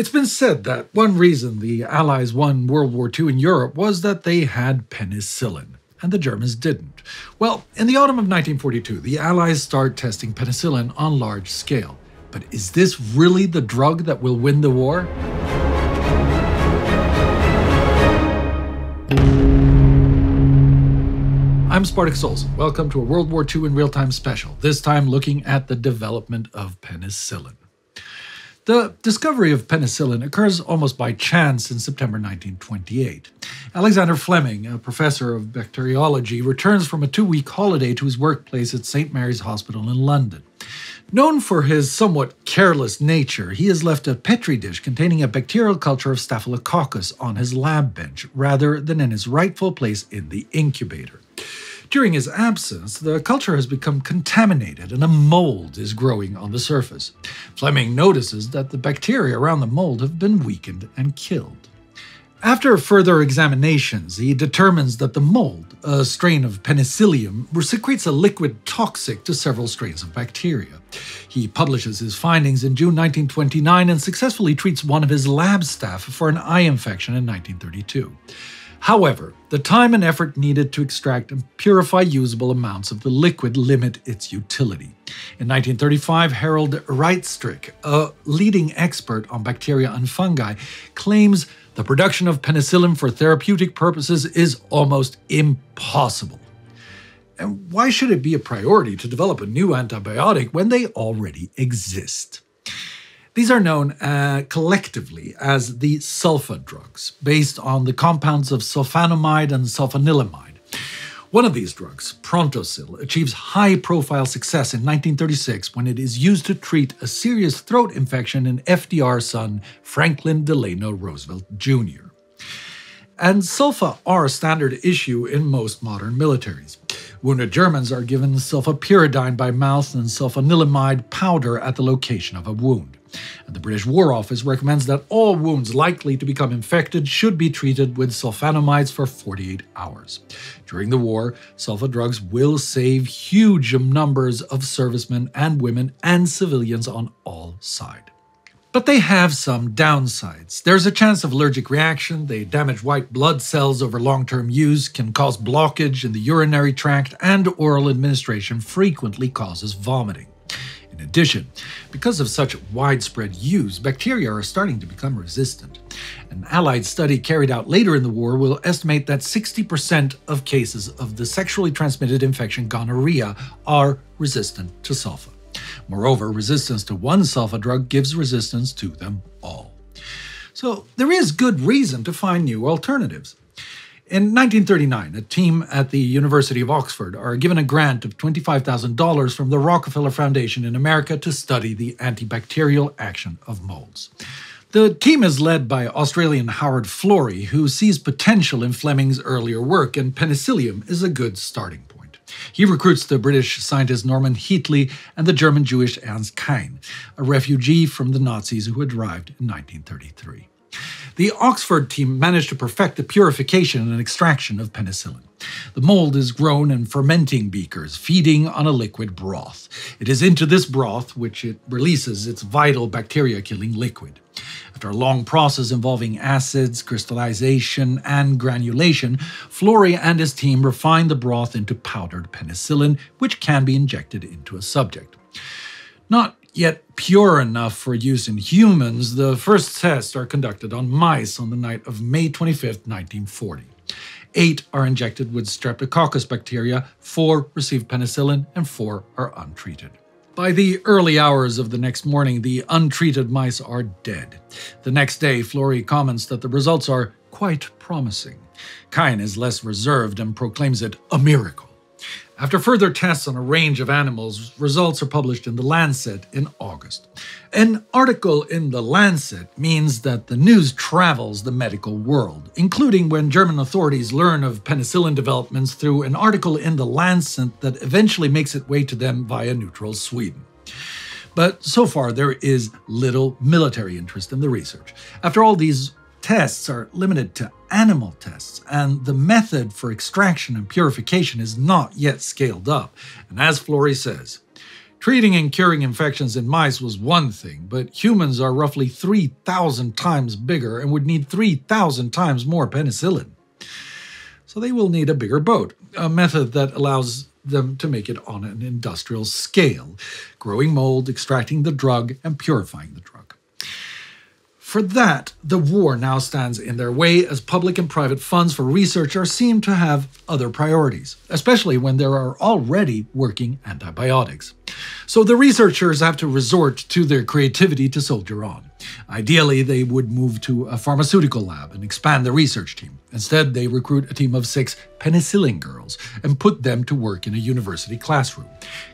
It's been said that one reason the Allies won World War II in Europe was that they had penicillin, and the Germans didn't. Well, in the autumn of 1942, the Allies start testing penicillin on large scale. But is this really the drug that will win the war? I'm Spartacus Olsson. Welcome to a World War II in real time special, this time looking at the development of penicillin. The discovery of penicillin occurs almost by chance in September 1928. Alexander Fleming, a professor of bacteriology, returns from a two week holiday to his workplace at St. Mary's Hospital in London. Known for his somewhat careless nature, he has left a petri dish containing a bacterial culture of Staphylococcus on his lab bench rather than in his rightful place in the incubator. During his absence, the culture has become contaminated and a mold is growing on the surface. Fleming notices that the bacteria around the mold have been weakened and killed. After further examinations, he determines that the mold, a strain of penicillium, secretes a liquid toxic to several strains of bacteria. He publishes his findings in June 1929 and successfully treats one of his lab staff for an eye infection in 1932. However, the time and effort needed to extract and purify usable amounts of the liquid limit its utility. In 1935, Harold Raistrick, a leading expert on bacteria and fungi, claims the production of penicillin for therapeutic purposes is almost impossible. And why should it be a priority to develop a new antibiotic when they already exist? These are known uh, collectively as the sulfa drugs, based on the compounds of sulfonamide and sulfanilamide. One of these drugs, Prontosil, achieves high profile success in 1936 when it is used to treat a serious throat infection in FDR's son, Franklin Delano Roosevelt Jr. And sulfa are a standard issue in most modern militaries. Wounded Germans are given sulfapyridine by mouth and sulfanilamide powder at the location of a wound. And the British War Office recommends that all wounds likely to become infected should be treated with sulfonamides for 48 hours. During the war, sulfa drugs will save huge numbers of servicemen and women and civilians on all sides. But they have some downsides. There's a chance of allergic reaction, they damage white blood cells over long term use, can cause blockage in the urinary tract, and oral administration frequently causes vomiting. In addition, because of such widespread use, bacteria are starting to become resistant. An Allied study carried out later in the war will estimate that 60% of cases of the sexually transmitted infection gonorrhea are resistant to sulfa. Moreover, resistance to one sulfa drug gives resistance to them all. So there is good reason to find new alternatives. In 1939, a team at the University of Oxford are given a grant of $25,000 from the Rockefeller Foundation in America to study the antibacterial action of molds. The team is led by Australian Howard Florey, who sees potential in Fleming's earlier work, and penicillium is a good starting point. He recruits the British scientist Norman Heatley and the German Jewish Ernst Chain, a refugee from the Nazis who had arrived in 1933. The Oxford team managed to perfect the purification and extraction of penicillin. The mold is grown in fermenting beakers, feeding on a liquid broth. It is into this broth which it releases its vital bacteria killing liquid. After a long process involving acids, crystallization, and granulation, Florey and his team refine the broth into powdered penicillin, which can be injected into a subject. Not yet pure enough for use in humans, the first tests are conducted on mice on the night of May 25, 1940. Eight are injected with Streptococcus bacteria, four receive penicillin, and four are untreated. By the early hours of the next morning, the untreated mice are dead. The next day, Florey comments that the results are quite promising. Chain is less reserved and proclaims it a miracle. After further tests on a range of animals, results are published in The Lancet in August. An article in The Lancet means that the news travels the medical world, including when German authorities learn of penicillin developments through an article in The Lancet that eventually makes its way to them via neutral Sweden. But so far, there is little military interest in the research. After all, these tests are limited to animal tests, and the method for extraction and purification is not yet scaled up. And as Florey says, Treating and curing infections in mice was one thing, but humans are roughly 3,000 times bigger and would need 3,000 times more penicillin. So they will need a bigger boat, a method that allows them to make it on an industrial scale, growing mold, extracting the drug, and purifying the drug. For that, the war now stands in their way as public and private funds for research are seen to have other priorities, especially when there are already working antibiotics. So the researchers have to resort to their creativity to soldier on. Ideally, they would move to a pharmaceutical lab and expand the research team. Instead, they recruit a team of six penicillin girls and put them to work in a university classroom.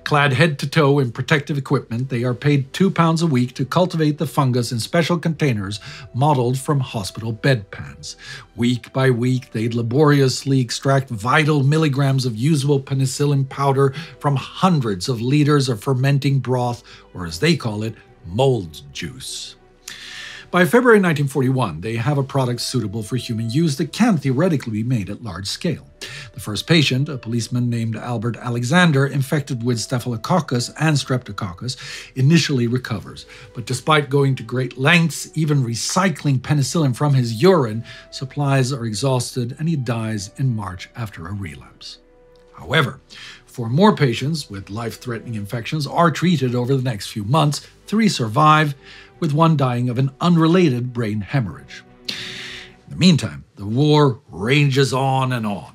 Clad head to toe in protective equipment, they are paid two pounds a week to cultivate the fungus in special containers modeled from hospital bedpans. Week by week, they laboriously extract vital milligrams of usable penicillin powder from hundreds of liters of fermenting broth, or as they call it, mold juice. By February 1941, they have a product suitable for human use that can theoretically be made at large scale. The first patient, a policeman named Albert Alexander, infected with Staphylococcus and Streptococcus, initially recovers. But despite going to great lengths, even recycling penicillin from his urine, supplies are exhausted and he dies in March after a relapse. However, four more patients with life threatening infections are treated over the next few months. Three survive, with one dying of an unrelated brain hemorrhage. In the meantime, the war rages on and on.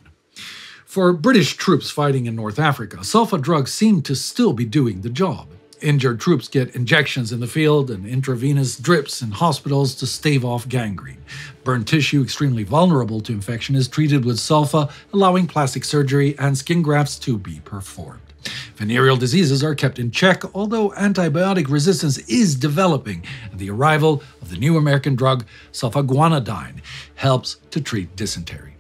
For British troops fighting in North Africa, sulfa drugs seem to still be doing the job. Injured troops get injections in the field and intravenous drips in hospitals to stave off gangrene. Burn tissue extremely vulnerable to infection is treated with sulfa, allowing plastic surgery and skin grafts to be performed. Venereal diseases are kept in check, although antibiotic resistance is developing, and the arrival of the new American drug sulfaguanidine helps to treat dysentery.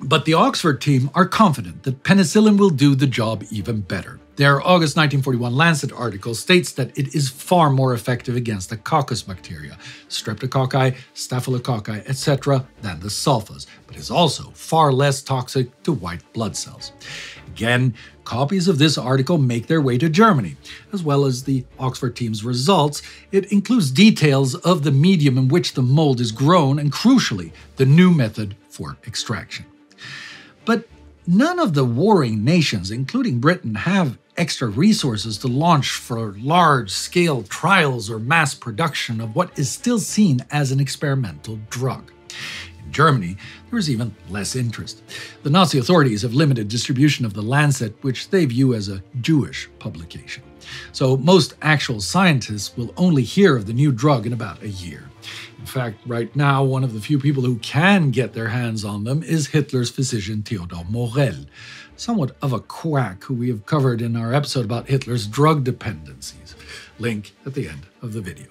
But the Oxford team are confident that penicillin will do the job even better. Their August 1941 Lancet article states that it is far more effective against the coccus bacteria, streptococci, staphylococci, etc., than the sulfas, but is also far less toxic to white blood cells. Again, copies of this article make their way to Germany, as well as the Oxford team's results. It includes details of the medium in which the mold is grown and, crucially, the new method for extraction. But none of the warring nations, including Britain, have extra resources to launch for large scale trials or mass production of what is still seen as an experimental drug. In Germany, there is even less interest. The Nazi authorities have limited distribution of the Lancet, which they view as a Jewish publication. So most actual scientists will only hear of the new drug in about a year. In fact, right now, one of the few people who can get their hands on them is Hitler's physician Theodor Morell, somewhat of a quack who we have covered in our episode about Hitler's drug dependencies. Link at the end of the video.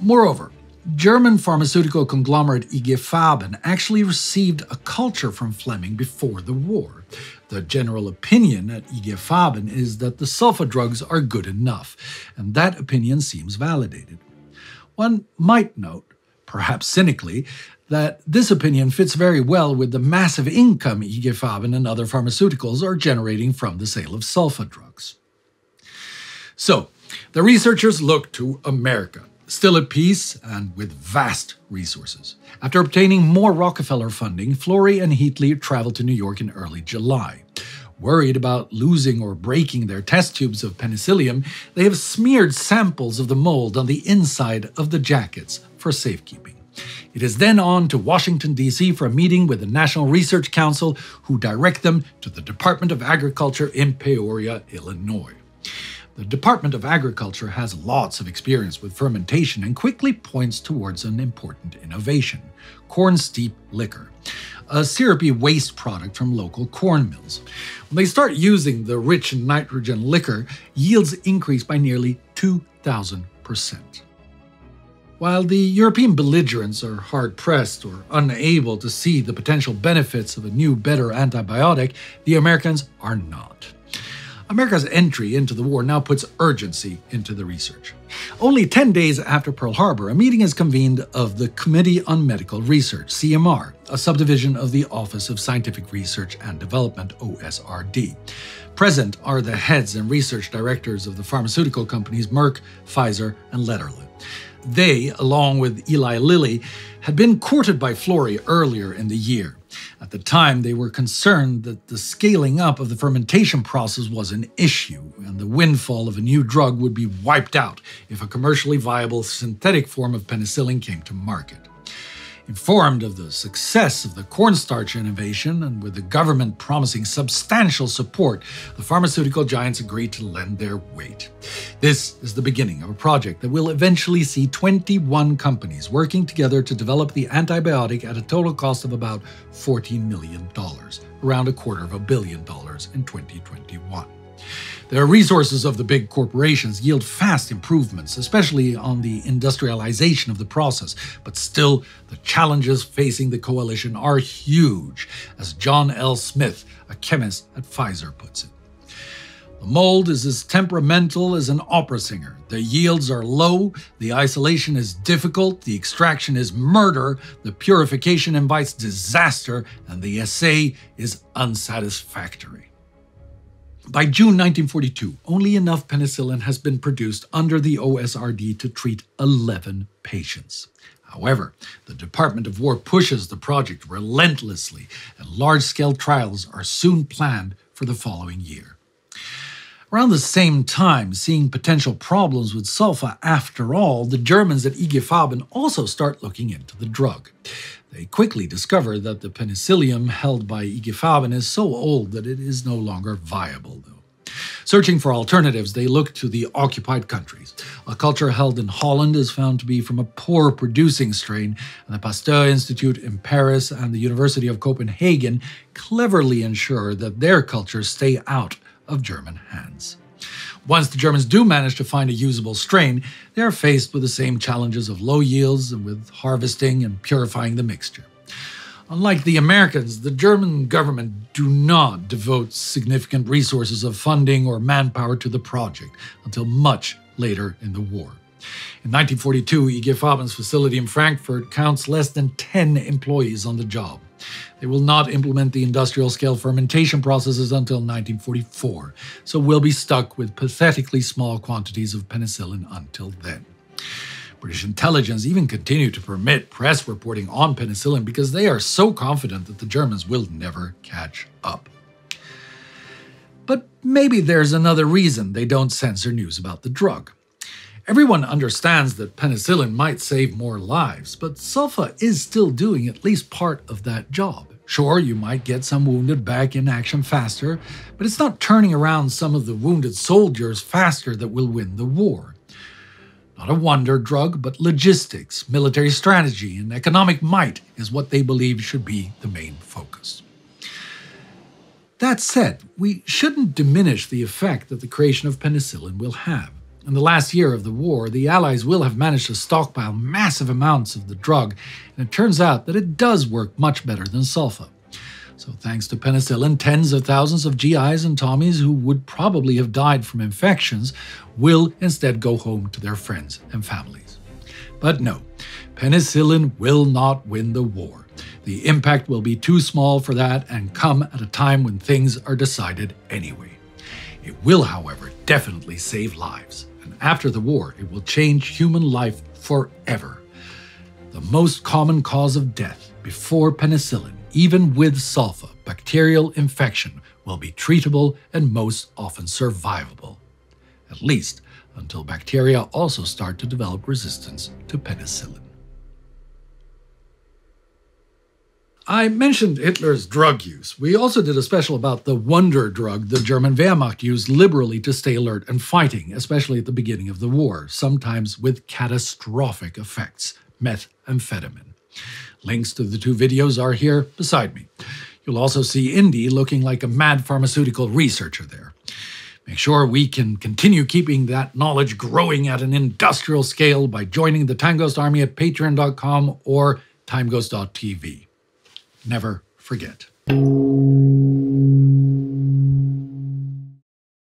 Moreover, German pharmaceutical conglomerate IG Farben actually received a culture from Fleming before the war. The general opinion at IG Farben is that the sulfa drugs are good enough, and that opinion seems validated. One might note, perhaps cynically, that this opinion fits very well with the massive income IG Farben and other pharmaceuticals are generating from the sale of sulfa drugs. So, the researchers look to America still at peace and with vast resources. After obtaining more Rockefeller funding, Florey and Heatley traveled to New York in early July. Worried about losing or breaking their test tubes of penicillium, they have smeared samples of the mold on the inside of the jackets for safekeeping. It is then on to Washington, D.C. for a meeting with the National Research Council, who direct them to the Department of Agriculture in Peoria, Illinois. The Department of Agriculture has lots of experience with fermentation and quickly points towards an important innovation corn steep liquor, a syrupy waste product from local corn mills. When they start using the rich nitrogen liquor, yields increase by nearly 2,000%. While the European belligerents are hard pressed or unable to see the potential benefits of a new, better antibiotic, the Americans are not. America's entry into the war now puts urgency into the research. Only 10 days after Pearl Harbor, a meeting is convened of the Committee on Medical Research, CMR, a subdivision of the Office of Scientific Research and Development, OSRD. Present are the heads and research directors of the pharmaceutical companies Merck, Pfizer, and Lederle. They, along with Eli Lilly, had been courted by Florey earlier in the year. At the time, they were concerned that the scaling up of the fermentation process was an issue, and the windfall of a new drug would be wiped out if a commercially viable synthetic form of penicillin came to market. Informed of the success of the cornstarch innovation and with the government promising substantial support, the pharmaceutical giants agreed to lend their weight. This is the beginning of a project that will eventually see 21 companies working together to develop the antibiotic at a total cost of about $14 million, around a quarter of a billion dollars in 2021. The resources of the big corporations yield fast improvements, especially on the industrialization of the process, but still, the challenges facing the coalition are huge, as John L. Smith, a chemist at Pfizer, puts it. The mold is as temperamental as an opera singer. The yields are low, the isolation is difficult, the extraction is murder, the purification invites disaster, and the assay is unsatisfactory. By June 1942, only enough penicillin has been produced under the OSRD to treat 11 patients. However, the Department of War pushes the project relentlessly, and large scale trials are soon planned for the following year. Around the same time, seeing potential problems with sulfa after all, the Germans at IG Farben also start looking into the drug. They quickly discover that the penicillium held by IG Farben is so old that it is no longer viable, though. Searching for alternatives, they look to the occupied countries. A culture held in Holland is found to be from a poor producing strain, and the Pasteur Institute in Paris and the University of Copenhagen cleverly ensure that their cultures stay out of German hands. Once the Germans do manage to find a usable strain, they are faced with the same challenges of low yields and with harvesting and purifying the mixture. Unlike the Americans, the German government do not devote significant resources of funding or manpower to the project until much later in the war. In 1942, IG Farben's facility in Frankfurt counts less than 10 employees on the job. They will not implement the industrial scale fermentation processes until 1944, so we'll be stuck with pathetically small quantities of penicillin until then. British intelligence even continue to permit press reporting on penicillin because they are so confident that the Germans will never catch up. But maybe there's another reason they don't censor news about the drug. Everyone understands that penicillin might save more lives, but sulfa is still doing at least part of that job. Sure, you might get some wounded back in action faster, but it's not turning around some of the wounded soldiers faster that will win the war. Not a wonder drug, but logistics, military strategy, and economic might is what they believe should be the main focus. That said, we shouldn't diminish the effect that the creation of penicillin will have. In the last year of the war, the Allies will have managed to stockpile massive amounts of the drug, and it turns out that it does work much better than sulfa. So, thanks to penicillin, tens of thousands of GIs and Tommies who would probably have died from infections will instead go home to their friends and families. But no, penicillin will not win the war. The impact will be too small for that and come at a time when things are decided anyway. It will, however, definitely save lives after the war, it will change human life forever. The most common cause of death before penicillin, even with sulfa, bacterial infection, will be treatable and most often survivable. At least until bacteria also start to develop resistance to penicillin. I mentioned Hitler's drug use. We also did a special about the wonder drug the German Wehrmacht used liberally to stay alert and fighting, especially at the beginning of the war, sometimes with catastrophic effects methamphetamine. Links to the two videos are here beside me. You'll also see Indy looking like a mad pharmaceutical researcher there. Make sure we can continue keeping that knowledge growing at an industrial scale by joining the Timeghost Army at patreon.com or timeghost.tv never forget.